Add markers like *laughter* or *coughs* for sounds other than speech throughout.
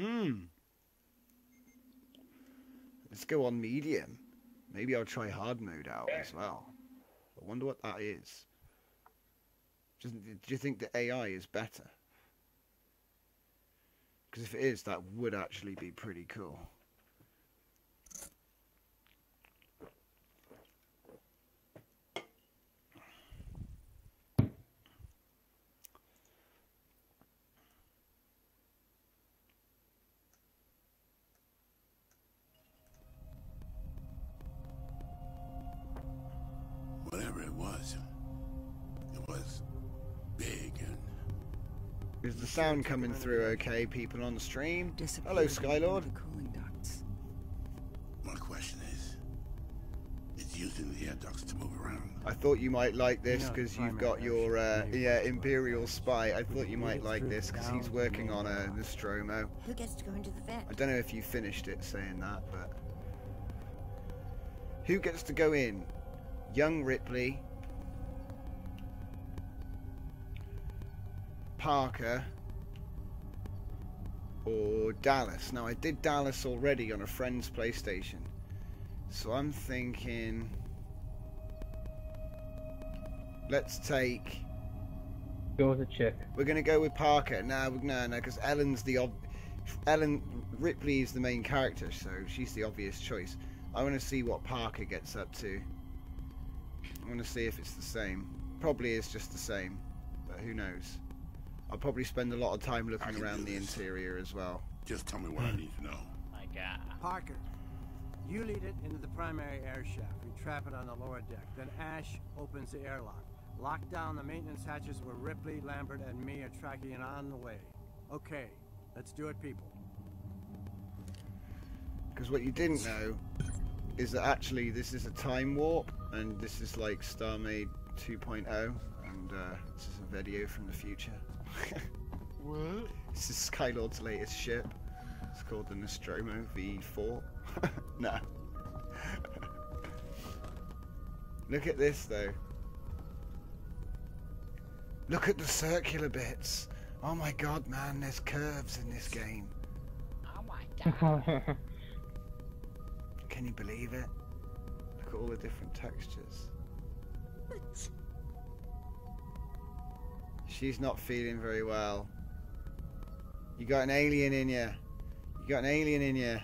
Hmm. Let's go on medium. Maybe I'll try hard mode out as well. I wonder what that is. Do you think the AI is better? Because if it is, that would actually be pretty cool. Sound coming through okay, people on the stream? Hello, Disappeared in Skylord. the cooling ducts. my question is, it's using the air ducts to move around. I thought you might like this because you've got your uh, yeah Imperial spy. I thought you might like this because he's working on a main Nostromo. Who gets to go into the vet? I don't know if you finished it saying that, but who gets to go in? Young Ripley, Parker, or Dallas? Now I did Dallas already on a friend's PlayStation, so I'm thinking. Let's take. Go with a chick. We're gonna go with Parker. No, no, no, because Ellen's the ob- Ellen Ripley is the main character, so she's the obvious choice. I want to see what Parker gets up to. I want to see if it's the same. Probably is just the same, but who knows? I'll probably spend a lot of time looking around the this. interior as well. Just tell me what I need to know. My God. Parker, you lead it into the primary air shaft. We trap it on the lower deck. Then Ash opens the airlock. Lock down the maintenance hatches where Ripley, Lambert, and me are tracking it on the way. Okay, let's do it, people. Because what you didn't know is that actually this is a time warp, and this is like StarMade 2.0, and uh, this is a video from the future. What? This is Skylord's latest ship. It's called the Nostromo V4. *laughs* no. Look at this though. Look at the circular bits. Oh my god, man, there's curves in this game. Oh my *laughs* God. Can you believe it? Look at all the different textures. She's not feeling very well. You got an alien in you. You got an alien in you.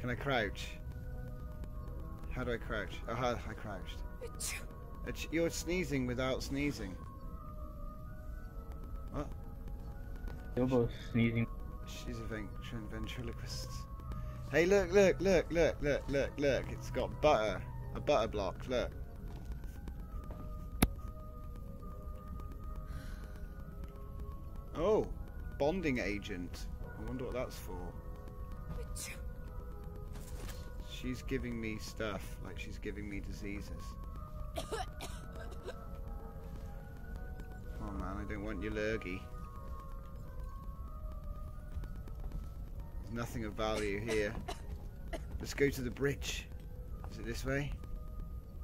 Can I crouch? How do I crouch? Oh, how I crouched. It's- You're sneezing without sneezing. What? You're both sneezing. She's a ventr- ventriloquist. Hey, look, look, look, look, look, look, look. It's got butter. A butter block, look. Oh, bonding agent. I wonder what that's for. She's giving me stuff, like she's giving me diseases. Oh man, I don't want your lurgy. There's nothing of value here. Let's go to the bridge. It this way?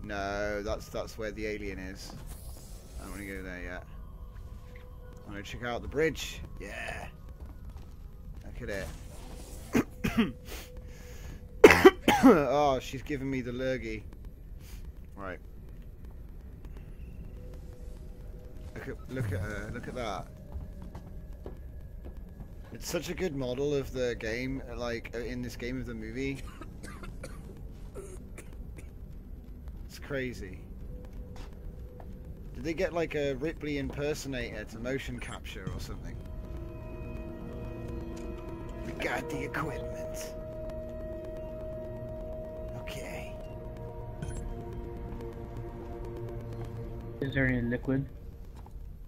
No, that's that's where the alien is. I don't want to go there yet. I want to check out the bridge. Yeah. Look at it. *coughs* oh, she's giving me the lurgy. Right. Look at look at her. Look at that. It's such a good model of the game, like uh, in this game of the movie. It's crazy. Did they get like a Ripley impersonator to motion capture or something? We got the equipment. Okay. Is there any liquid?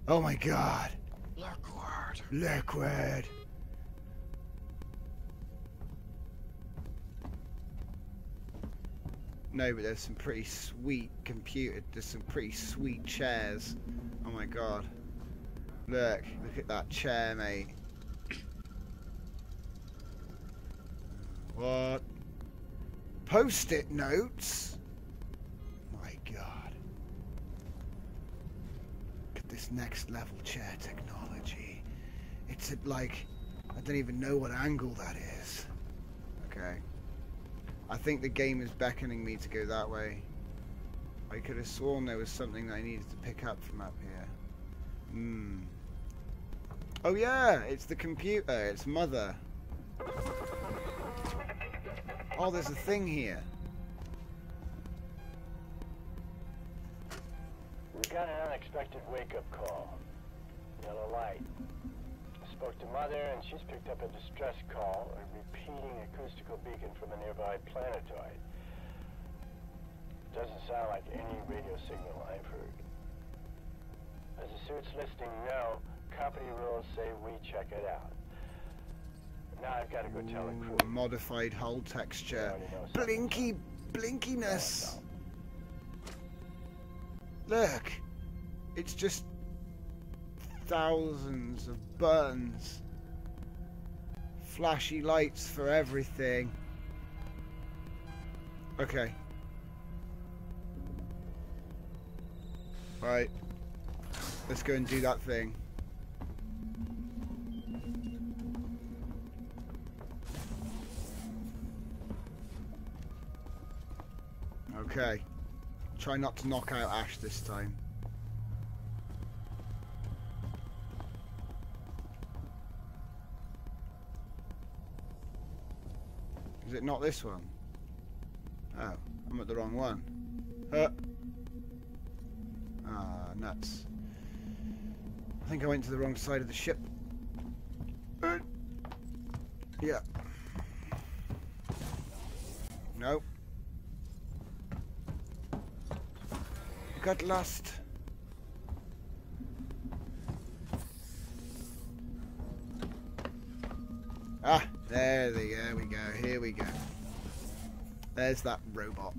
Oh my god. Liquid. Liquid. No, but there's some pretty sweet computer. There's some pretty sweet chairs. Oh my god. Look, look at that chair, mate. What? Post-it notes? My god. Look at this next level chair technology. It's at like I don't even know what angle that is. Okay. I think the game is beckoning me to go that way. I could have sworn there was something that I needed to pick up from up here. Hmm. Oh yeah, it's the computer. It's mother. Oh, there's a thing here. We got an unexpected wake-up call. Yellow light. Spoke to Mother, and she's picked up a distress call, a repeating acoustical beacon from a nearby planetoid. Doesn't sound like any radio signal I've heard. As the suit's listing no, company rules say we check it out. Now I've got to go tell the crew. Ooh, modified hull texture. already know something. Blinky, blinkiness. Look, it's just thousands of buttons, flashy lights for everything. Okay. Right. Let's go and do that thing. Okay. Try not to knock out Ash this time. Is it not this one? Oh, I'm at the wrong one. Huh. Ah, nuts. I think I went to the wrong side of the ship. Yeah. No. Got lost. Ah, there they go, we go, here we go. There's that robot.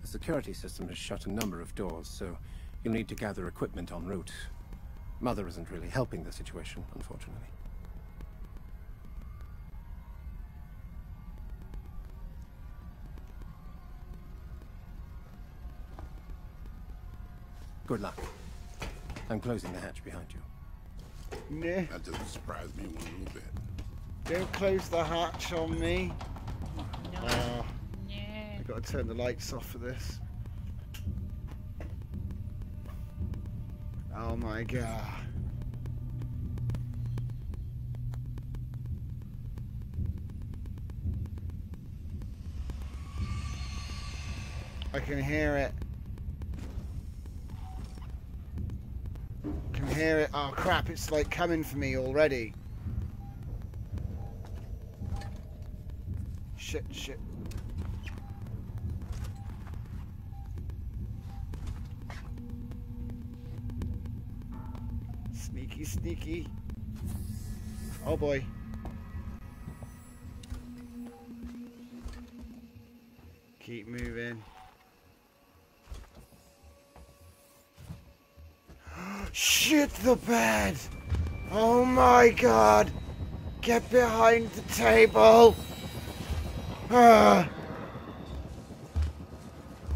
The security system has shut a number of doors, so you'll need to gather equipment en route. Mother isn't really helping the situation, unfortunately. Good luck. I'm closing the hatch behind you. Nah, That doesn't surprise me one little bit. don't close the hatch on me. No. Oh, Yeah. I've got to turn the lights off for this. Oh my god. I can hear it. Can hear it. Oh crap, it's like coming for me already. Shit, shit. Sneaky, sneaky. Oh boy. Keep moving. Shit the bed! Oh my god! Get behind the table! Ah.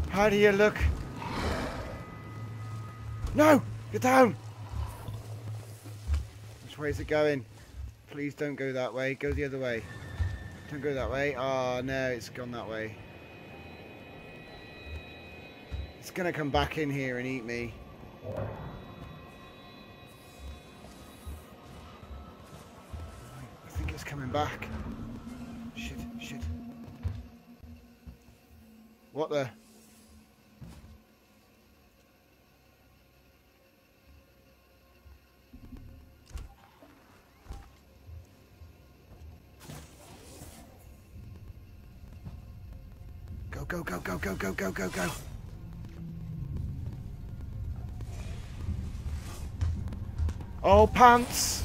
How do you look? No! Get down! Which way is it going? Please don't go that way. Go the other way. Don't go that way. Oh no, it's gone that way. It's gonna come back in here and eat me. Coming back. Shit, shit. What the? Go, go, go, go, go, go, go, go, go. Oh, pants!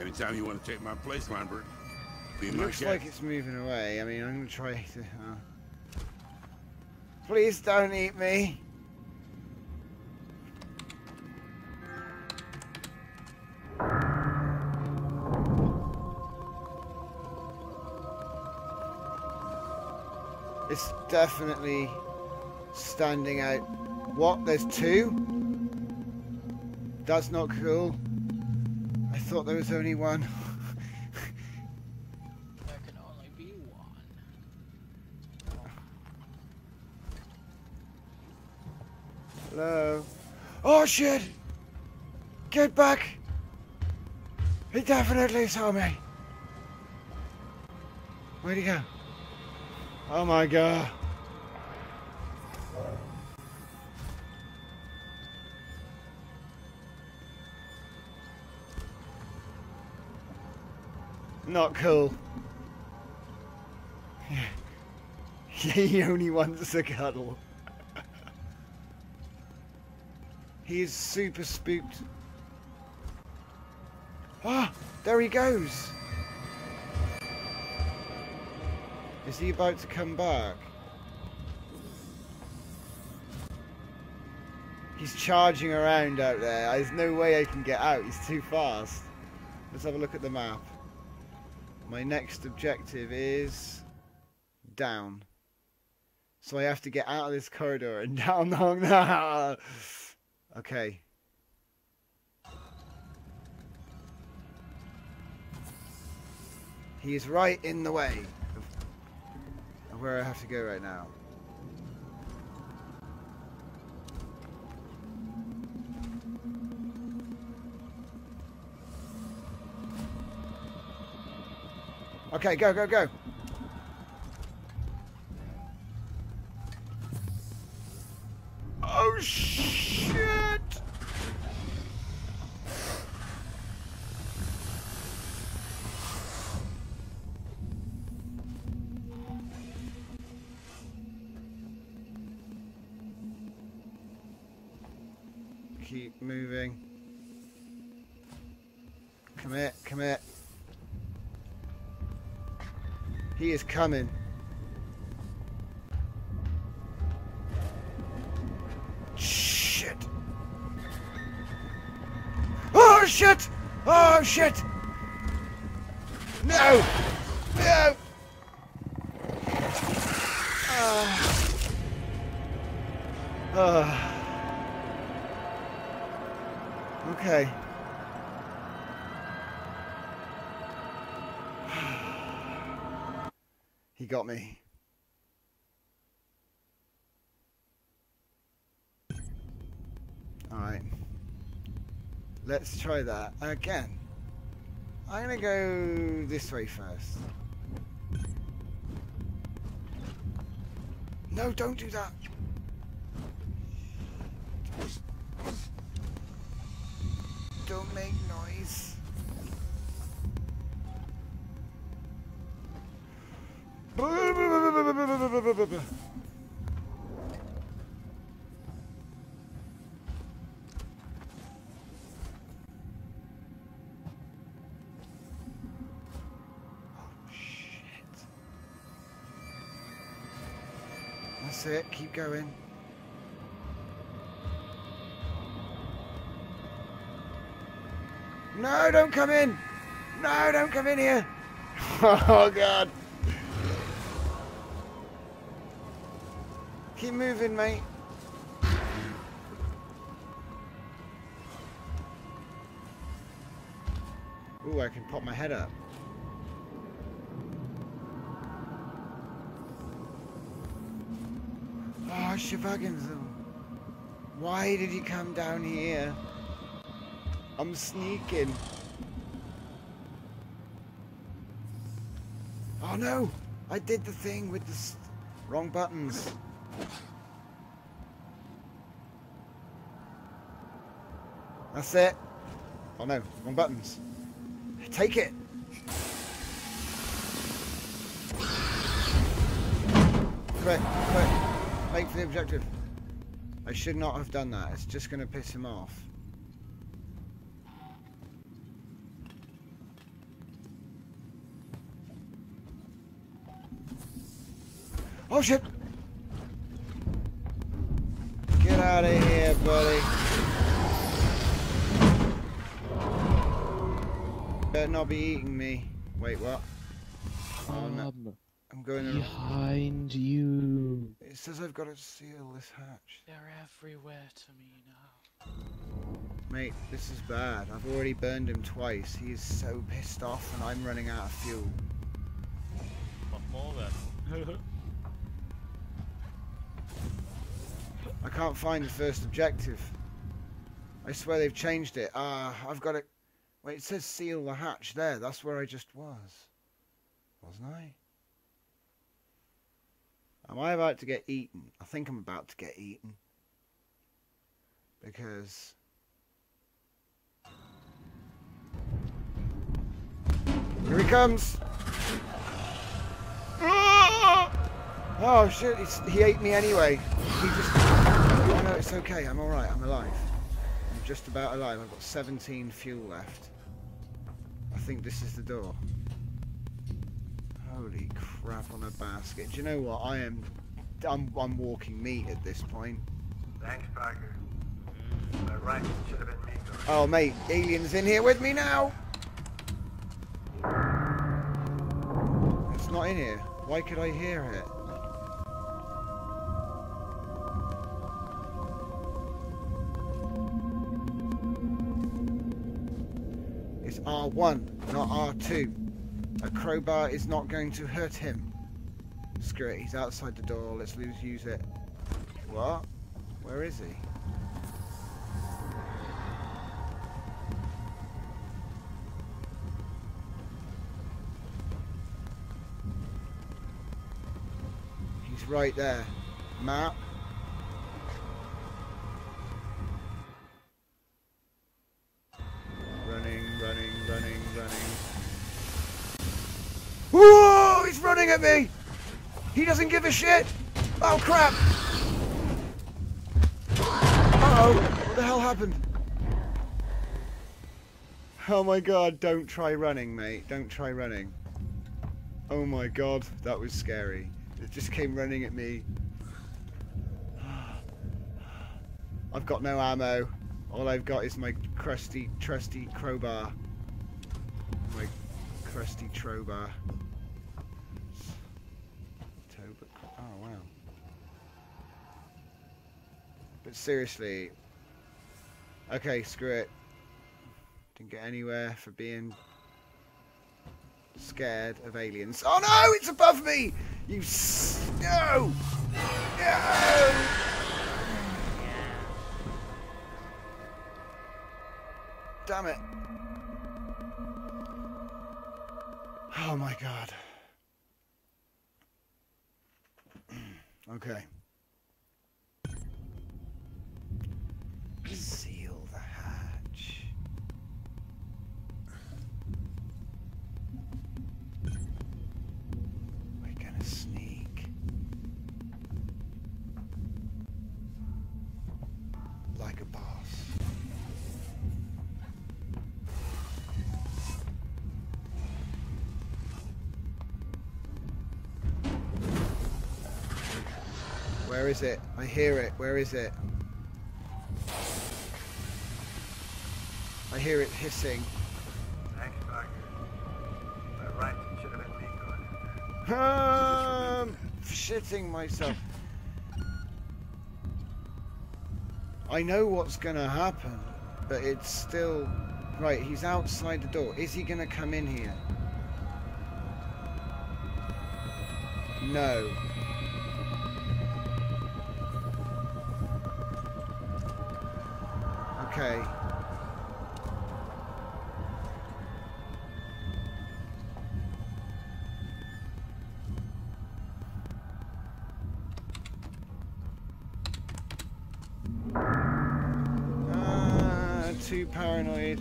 Anytime you want to take my place, Lambert, be my looks guest. like it's moving away. I mean, I'm gonna try *laughs* to. Uh... Please don't eat me. It's definitely standing out. What? There's two? That's not cool. I thought there was only one. There can only be one. Hello? Oh shit! Get back! He definitely saw me. Where'd he go? Oh my god. Not cool. *laughs* he only wants a cuddle. He is super spooked. Ah, there he goes. Is he about to come back? He's charging around out there. There's no way I can get out. He's too fast. Let's have a look at the map. My next objective is down. So I have to get out of this corridor and *laughs* down the *laughs* Okay. He is right in the way of where I have to go right now. Okay, go, go, go. Is coming. Shit. Oh shit! Oh shit! No! No! Ah. Ah. Okay. Got me. Alright. Let's try that again. I'm gonna go this way first. No, don't do that. Don't make Oh shit. That's it, keep going. No, don't come in! No, don't come in here! *laughs* Oh god. Keep moving, mate. Ooh, I can pop my head up. Ah, oh, Shivagan's. Why did he come down here? I'm sneaking. Oh no! I did the thing with the wrong buttons. That's it. Oh no, wrong buttons. Take it. Quick, quick. Make for the objective. I should not have done that. It's just going to piss him off. Oh shit! Out of here, buddy. Better not be eating me. Wait, what? Oh no. Um, I'm going in. behind you. It says I've got to seal this hatch. They're everywhere to me now. Mate, this is bad. I've already burned him twice. He is so pissed off and I'm running out of fuel. What more then? *laughs* I can't find the first objective. I swear they've changed it. Ah, I've got it. Wait, it says seal the hatch there. That's where I just was. Wasn't I? Am I about to get eaten? I think I'm about to get eaten. Because... Here he comes! Ah! Oh shit, he ate me anyway. He just... It's okay, I'm alright, I'm alive. I'm just about alive, I've got 17 fuel left. I think this is the door. Holy crap on a basket. Do you know what, I am... I'm, I'm walking meat at this point. Thanks, Parker. But mm. right, should have been me. Oh mate, aliens in here with me now! It's not in here. Why could I hear it? R1, not R2. A crowbar is not going to hurt him. Screw it, he's outside the door. Let's use it. What? Where is he? He's right there. Map. Running at me! He doesn't give a shit! Oh crap! Uh-oh! What the hell happened? Oh my god, don't try running, mate. Don't try running. Oh my god, that was scary. It just came running at me. *sighs* I've got no ammo. All I've got is my crusty, trusty crowbar. My crusty crowbar. But seriously. Okay, screw it. Didn't get anywhere for being scared of aliens. Oh no, it's above me! You s- no! No! Damn it. Oh my god. *clears throat* okay. Seal the hatch. We're gonna sneak. Like a boss. Where is it? I hear it. Where is it? Hear it hissing. Thanks, Parker. But right, should have been me. I'm um, shitting myself. I know what's gonna happen, but it's still... Right, he's outside the door. Is he gonna come in here? No. Okay. too paranoid.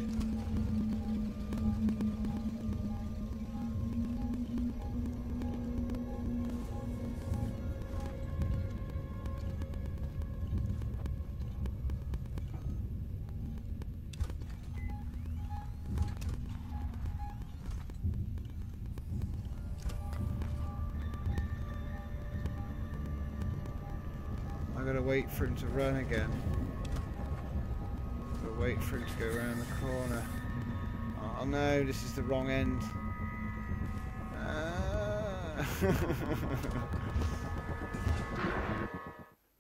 I gotta wait for him to run again. Him to go around the corner. Oh no, this is the wrong end. Ah. *laughs*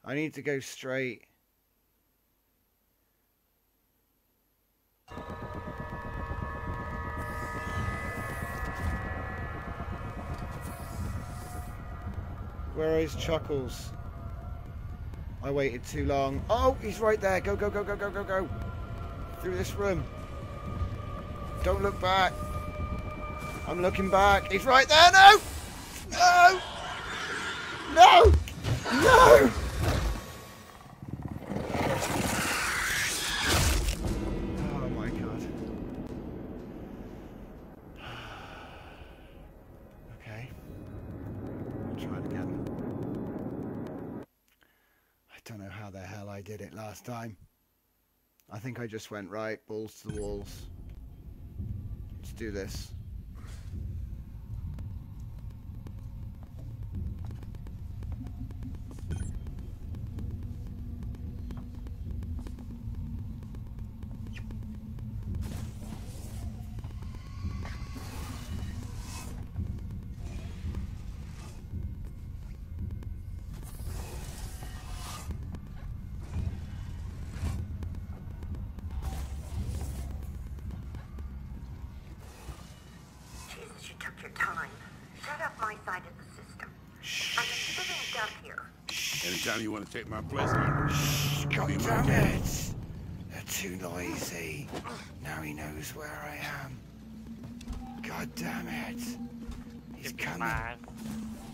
I need to go straight. Where is Chuckles? I waited too long. Oh, he's right there. Go, go, go, go, go, go, go. Through this room. Don't look back. I'm looking back. He's right there. No! No! No! No! Oh my god. *sighs* Okay. Try it again. I don't know how the hell I did it last time. I think I just went right, balls to the walls. Let's do this. Take my place, Lambert, God be damn it! They're too noisy. Now he knows where I am. God damn it! He's coming.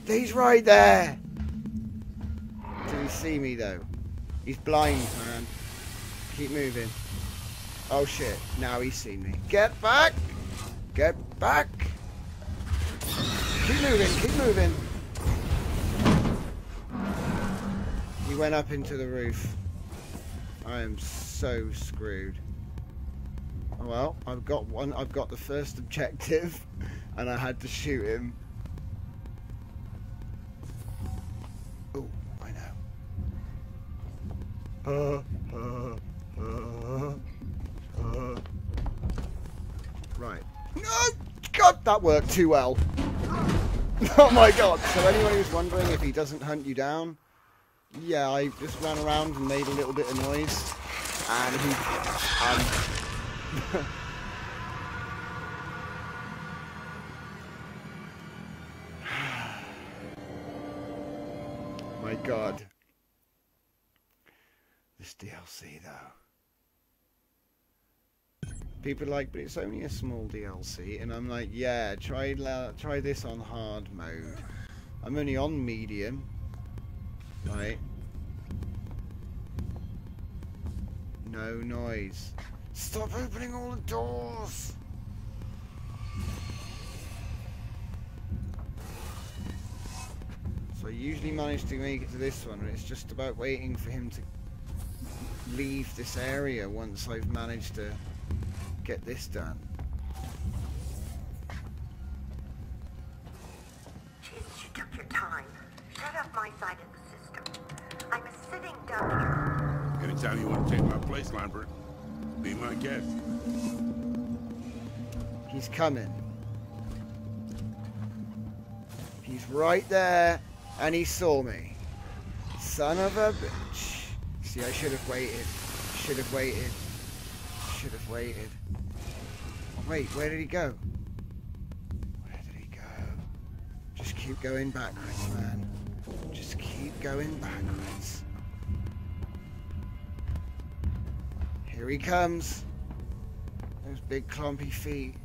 He's right there! Did he see me though? He's blind, man. Keep moving. Oh shit, now he's seen me. Get back! Get back! Keep moving, keep moving. He went up into the roof. I am so screwed. Oh, Well, I've got one. I've got the first objective, *laughs* and I had to shoot him. Oh, I know. Uh, uh, uh, uh. Right. No! God, that worked too well. *laughs* oh my god. So anyone who's wondering if he doesn't hunt you down, yeah, I just ran around and made a little bit of noise. And he... Um, *laughs* my god. This DLC though. People like, but it's only a small DLC, and I'm like, yeah, try try this on hard mode. I'm only on medium, right? No noise. Stop opening all the doors. So I usually manage to make it to this one, and it's just about waiting for him to leave this area once I've managed to get this done. Jesus, you took your time. Set up my side of Anytime you want to take my place, Lambert, be my guest. He's coming. He's right there, and he saw me. Son of a bitch. See, I should have waited. Should have waited. Should have waited. Wait, where did he go? Where did he go? Just keep going backwards, man. Just keep going backwards. Here he comes. Those big clumpy feet.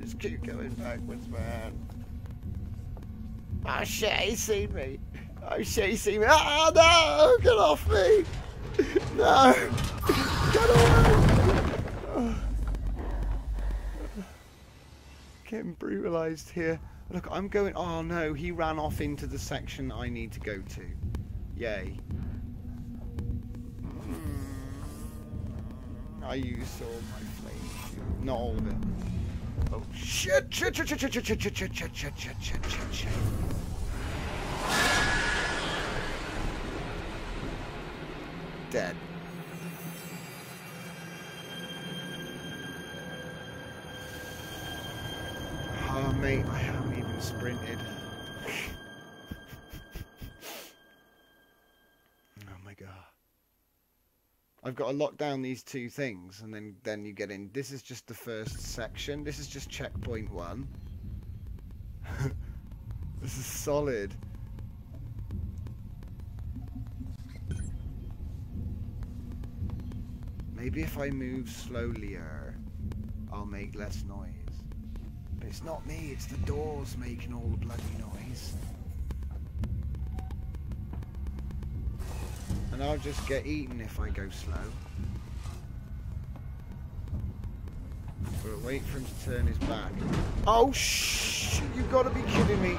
Just keep going backwards, man. Oh shit, he's seen me. Oh shit, he's seen me. Ah, no! Get off me! *laughs* No! Get away! *sighs* Getting brutalized here. Look, I'm going. Oh no, he ran off into the section I need to go to. Yay. I used all my flame. Not all of it. Oh shit! Shit! Shit! Shit! Shit! Shit! Shit! Shit! Shit! Shit! Shit! Shit! Shit! Shit! Shit! Dead. Oh mate, I haven't even sprinted. I've got to lock down these two things, and then then you get in. This is just the first section. This is just checkpoint one. *laughs* this is solid. Maybe if I move slowlier, I'll make less noise. But it's not me, it's the doors making all the bloody noise. And I'll just get eaten if I go slow. But wait for him to turn his back. Oh shh! You've got to be kidding me!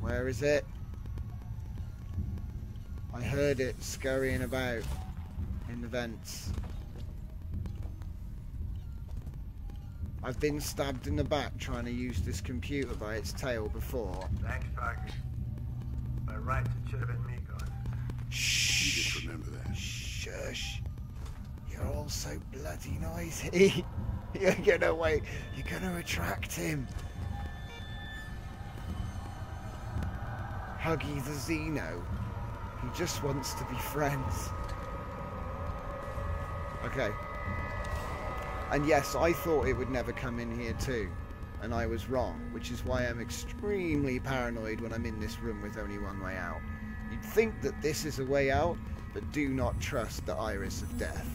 Where is it? I heard it scurrying about in the vents. I've been stabbed in the back trying to use this computer by its tail before. Thanks, Parker. By rights, it should have been me going. You just remember that. Shush. You're all so bloody noisy. *laughs* You're gonna wait. You're gonna attract him. Huggy the Xeno. He just wants to be friends. Okay. And yes, I thought it would never come in here too. And I was wrong, which is why I'm extremely paranoid when I'm in this room with only one way out. You'd think that this is a way out, but do not trust the iris of death.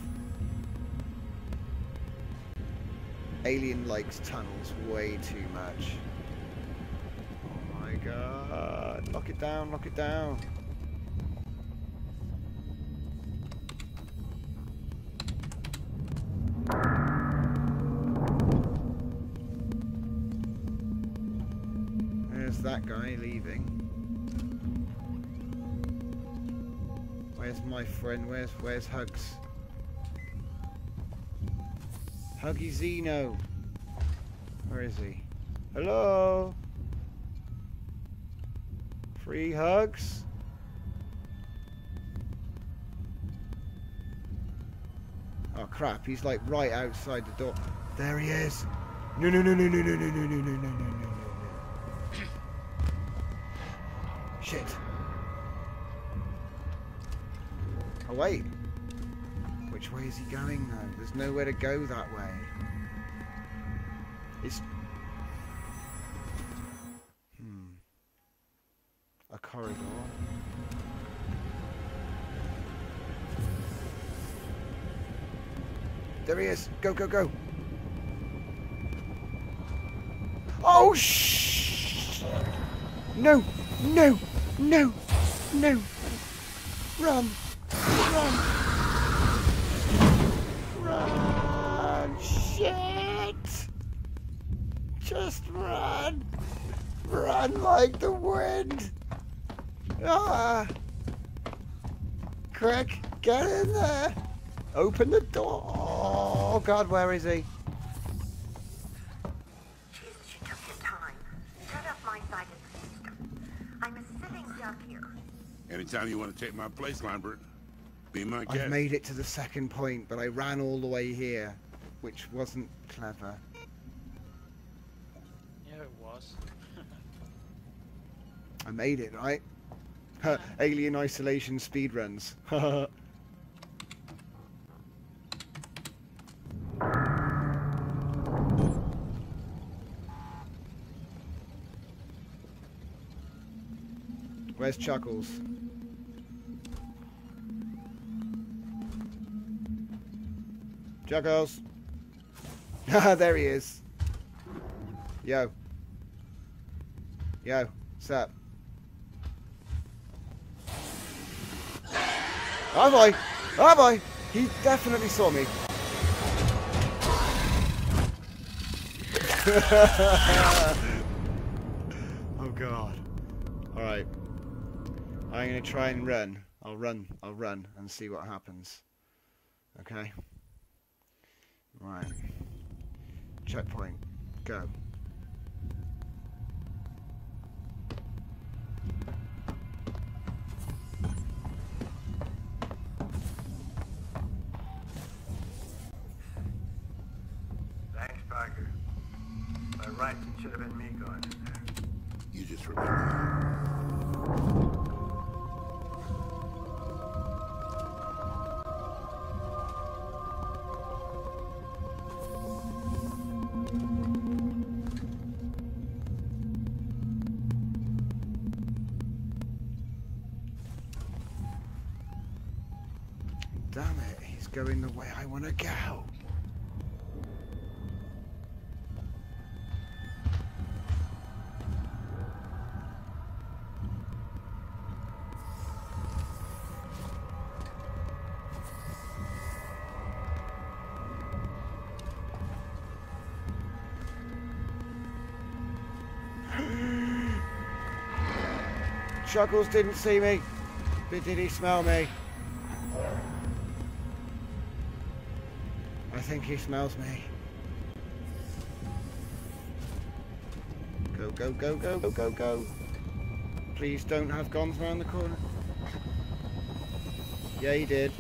Alien likes tunnels way too much. Oh my god. Lock it down, lock it down. My friend? Where's where's Hugs? Huggy Xeno. Where is he? Hello? Free hugs? Oh crap, he's like right outside the door. There he is. No no no no no no no no no no no no. Wait. Which way is he going now? There's nowhere to go that way. It's... Hmm. A corridor. There he is. Go, go, go. Oh, shh! No, no, no, no. Run. Just run! Run like the wind! Ah! Quick, get in there! Open the door! Oh God, where is he? Jesus, you took your time. Shut up my side of the system. I'm a sitting duck here. Anytime you want to take my place, Lambert, be my guest. I've guest. made it to the second point, but I ran all the way here, which wasn't clever. Yeah, it was. I made it, right? Alien isolation speedruns. *laughs* Where's Chuckles? Chuckles! Ah, *laughs* there he is. Yo. Yo, what's up? Oh boy! Oh boy! He definitely saw me. *laughs* oh god. Alright. I'm gonna try and run. I'll run. I'll run and see what happens. Okay? Right. Checkpoint. Go. Damn it, he's going the way I want to go. Chuckles didn't see me, but did he smell me? I think he smells me. Go, go, go, go, go, go, go. Please don't have guns around the corner. Yeah, he did.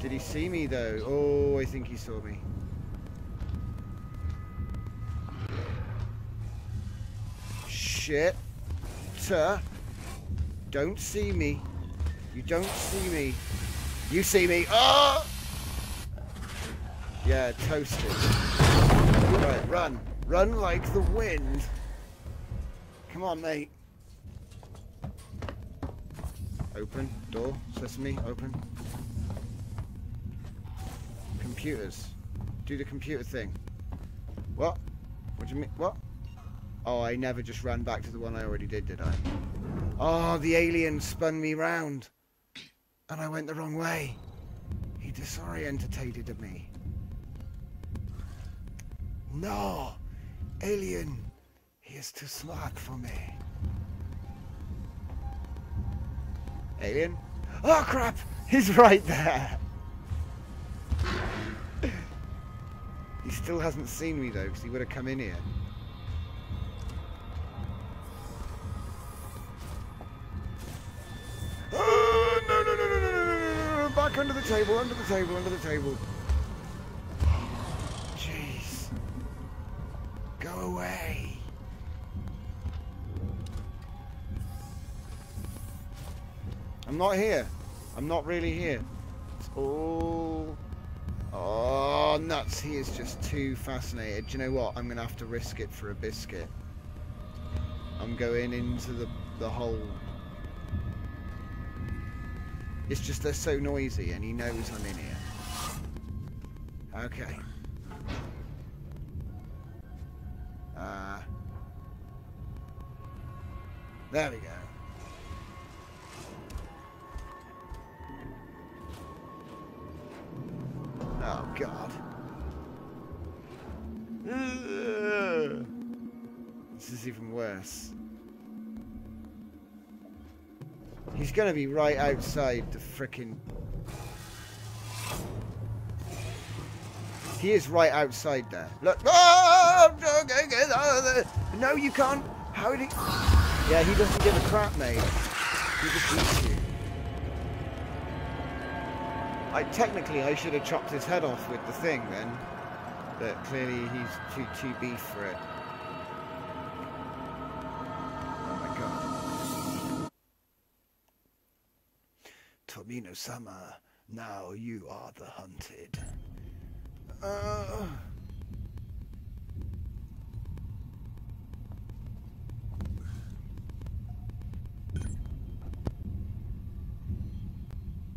Did he see me though? Oh, I think he saw me. Shit. Sir. Don't see me. You don't see me. You see me. Oh! Yeah, toasted. Right, run. Run like the wind. Come on, mate. Open. Door. Sesame. Open. Computers. Do the computer thing. What? What do you mean? What? Oh, I never just ran back to the one I already did, did I? Oh, the alien spun me round. And I went the wrong way. He disorientated me. No! Alien! He is too smart for me. Alien? Oh crap! He's right there! he still hasn't seen me though, because he would have come in here. Back under the table, under the table, under the table. Jeez. Go away. I'm not here. I'm not really here. It's all... Oh, nuts. He is just too fascinated. Do you know what? I'm going to have to risk it for a biscuit. I'm going into the, the hole. It's just they're so noisy and he knows I'm in here. Okay. Uh, there we go. He's gonna be right outside the freaking... He is right outside there. Look. Oh. No, you can't. How did he? Yeah, he doesn't give a crap, mate. He just eats you. I technically I should have chopped his head off with the thing then, but clearly he's too too beef for it. Tomino-sama, now you are the hunted. Uh...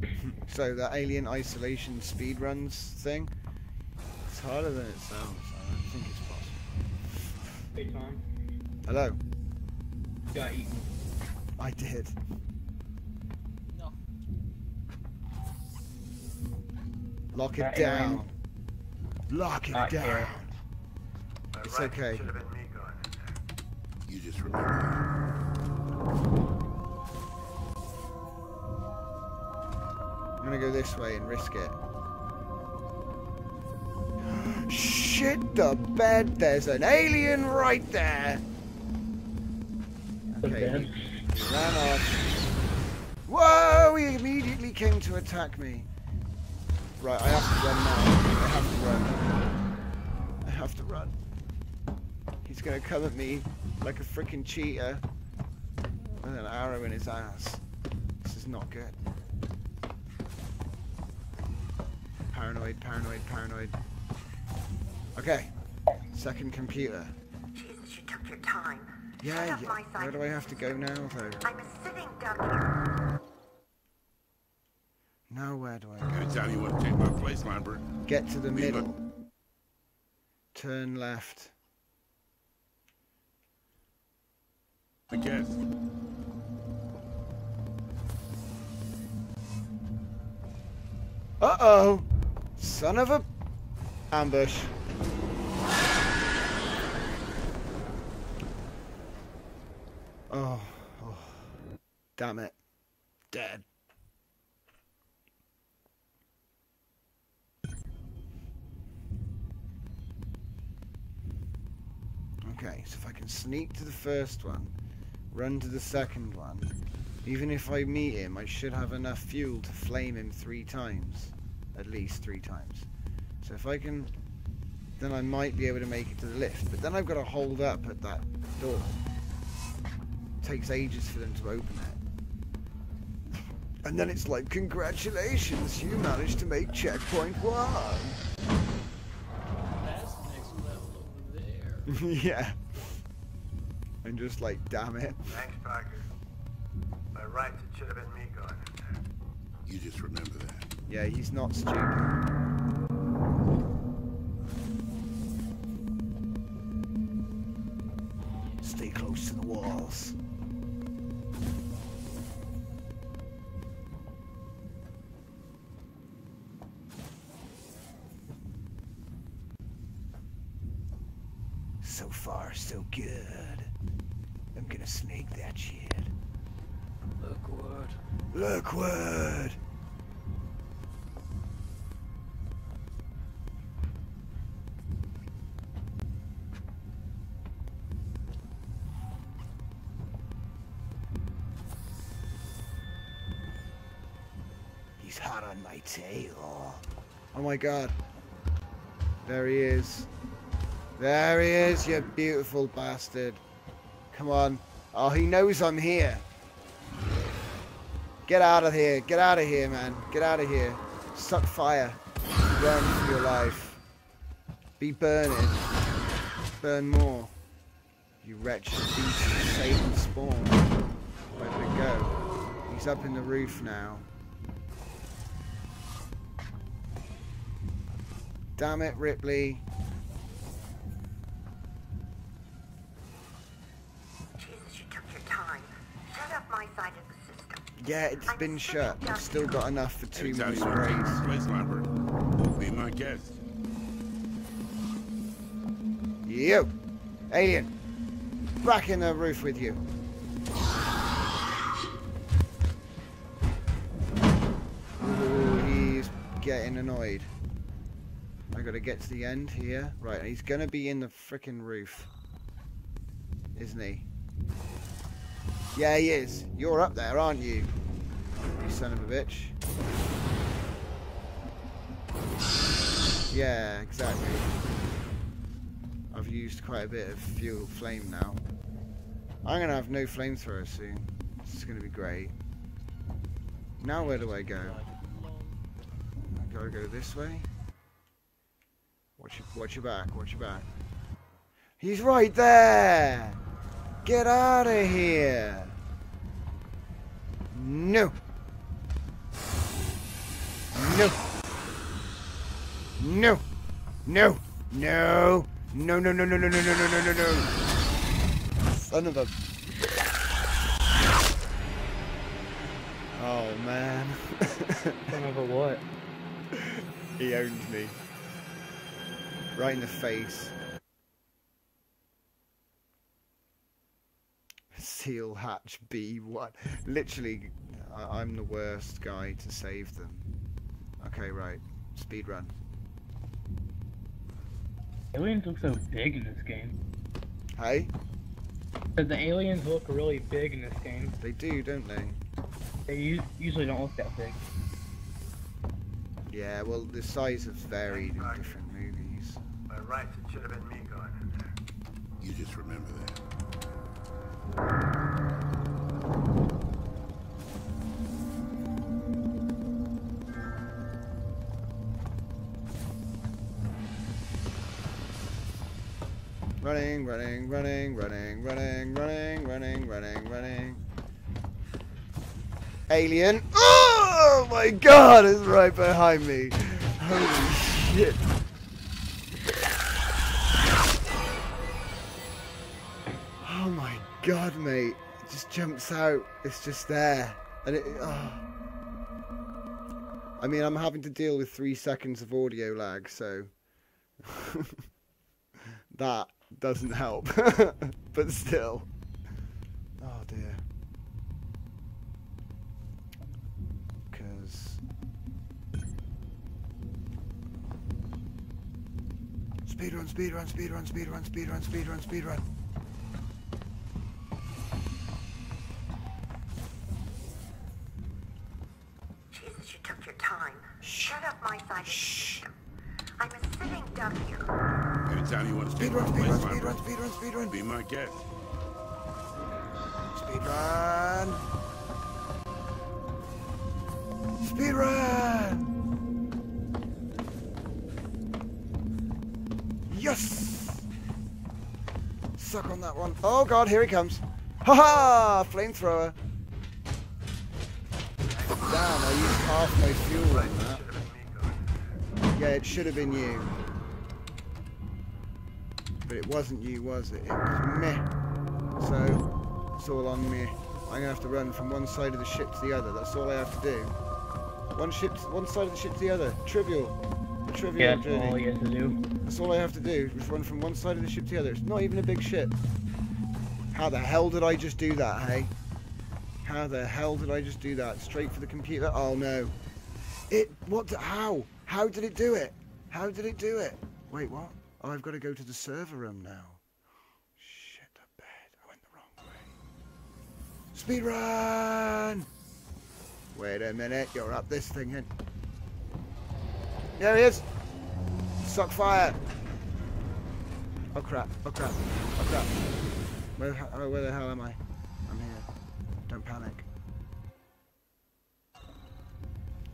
*laughs* so that alien isolation speed runs thing, it's harder than it sounds. I don't think it's possible. Hey, Tom. Hello. Got eaten. I did. Lock it down. Lock it Not down. Aaron. It's rights, okay. It should have been me going in there. You just remember. I'm gonna go this way and risk it. *gasps* Shit the bed, there's an alien right there! The Okay, bed. he, he ran off. Whoa, he immediately came to attack me. Right, I have to run now. I have to run. I have to run. He's gonna come at me like a freaking cheetah with an arrow in his ass. This is not good. Paranoid, paranoid, paranoid. Okay. Second computer. Jesus, you took your time. Yeah, yeah. Where do I have to go now, though? I'm a sitting duck here. Now where do I I'm go? gonna tell you what take my place, Lambert. Get to the We look- middle. Turn left. I guess. Uh-oh! Son of a... Ambush. Oh, oh. Damn it. Dead. Okay, so if I can sneak to the first one, run to the second one, even if I meet him, I should have enough fuel to flame him three times. At least three times. So if I can... Then I might be able to make it to the lift. But then I've got to hold up at that door. takes ages for them to open it. And then it's like, congratulations, you managed to make checkpoint one. *laughs* yeah. And just like, damn it. Thanks, Parker. By rights, it should have been me going in there. You just remember that. Yeah, he's not stupid. Stay close to the walls. Tail. Oh my god. There he is. There he is, you beautiful bastard. Come on. Oh, he knows I'm here. Get out of here. Get out of here, man. Get out of here. Suck fire. Run for your life. Be burning. Burn more. You wretched beast of Satan spawn. Where did it go? He's up in the roof now. Damn it, Ripley. Jesus, you took your time. Shut up my side of the system. Yeah, it's been shut. I've still got enough for two more Anytime you want to take sprays. my place, Lambert. Be my guest. You! Alien! Back in the roof with you. Ooh, he's getting annoyed. I gotta get to the end here. Right, he's gonna be in the frickin' roof. Isn't he? Yeah, he is. You're up there, aren't you? You son of a bitch. Yeah, exactly. I've used quite a bit of fuel flame now. I'm gonna have no flamethrower soon. This is gonna be great. Now where do I go? I gotta go this way. Watch your, watch your back, watch your back. He's right there! Get out of here! No! No! No! No! No! No, no, no, no, no, no, no, no, no, no, no. Son of a... Oh, man. *laughs* Son of a what? he owns me. Right in the face. Seal hatch B1. Literally, I I'm the worst guy to save them. Okay, right. Speed run. Aliens look so big in this game. Hey? The aliens look really big in this game. They do, don't they? They usually don't look that big. Yeah, well, the size has varied in different movies. Rights, it should have been me going in there. You just remember that. Running, running, running, running, running, running, running, running, running. Alien. Oh my god, it's right behind me. Holy shit. God, mate. It just jumps out. It's just there. And it. Oh. I mean, I'm having to deal with three seconds of audio lag, so. *laughs* that doesn't help. *laughs* but still. Oh dear. Because. Speed run, speed run, speed run, speed run, speed run, speed run, speed run. My side of. I'm a sitting duck here. Anytime you want to Speed speak run, my speed run, place, speed my run, speed run, speed run. Be my guest. Speed run. Speed run. Yes. Suck on that one. Oh god, here he comes. Ha ha! Flamethrower. Damn, I used half my fuel on that. Yeah, it should have been you. But it wasn't you, was it? It was me. So, it's all on me. I'm gonna have to run from one side of the ship to the other. That's all I have to do. One ship, one side of the ship to the other. Trivial. A trivial Yeah, that's journey. all has to do. That's all I have to do. Just run from one side of the ship to the other. It's not even a big ship. How the hell did I just do that, hey? How the hell did I just do that? Straight for the computer? Oh no. It, what, how? How did it do it? How did it do it? Wait, what? Oh, I've got to go to the server room now. Shit, the bed. I went the wrong way. Speed run! Wait a minute, you're up this thing in. There he is! Suck fire! Oh crap, oh crap, oh crap. Where, oh, where the hell am I? I'm here. Don't panic.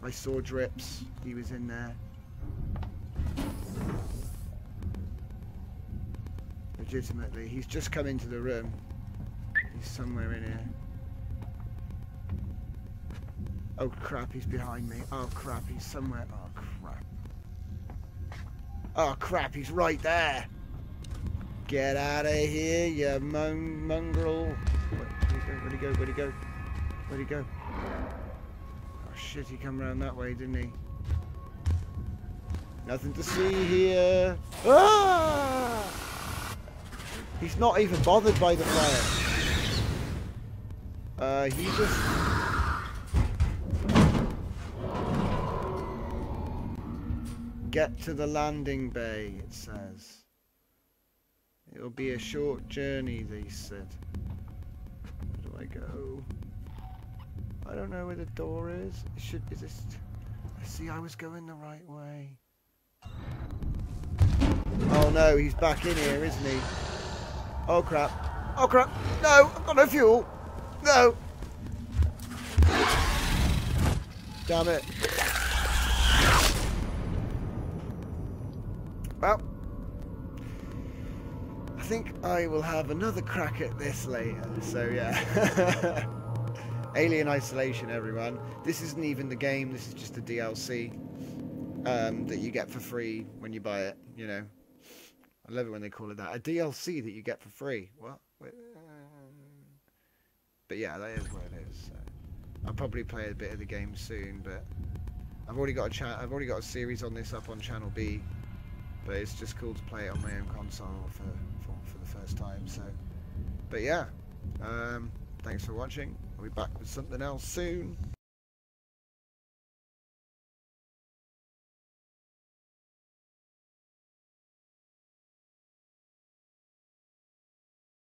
I saw Drips. He was in there. Legitimately. He's just come into the room. He's somewhere in here. Oh crap, he's behind me. Oh crap, he's somewhere. Oh crap. Oh crap, he's right there. Get out of here, you mon mongrel. Where'd he go? Where'd he go? Where'd he go? Where'd he go? Shit, he come around that way, didn't he? Nothing to see here. Ah! He's not even bothered by the fire. Uh, he just... Get to the landing bay, it says. It'll be a short journey, they said. Where do I go? I don't know where the door is. It should is this I see I was going the right way. Oh no, he's back in here, isn't he? Oh crap. Oh crap. No, I've got no fuel. No. Damn it. Well, I think I will have another crack at this later. So yeah. *laughs* Alien Isolation, everyone. This isn't even the game. This is just a DLC um, that you get for free when you buy it. You know, I love it when they call it that. A DLC that you get for free. What? Uh, But yeah, that is what it is. So. I'll probably play a bit of the game soon, but I've already got a chat. I've already got a series on this up on Channel B, but it's just cool to play it on my own console for for, for the first time. So, but yeah, um, thanks for watching. I'll be back with something else soon.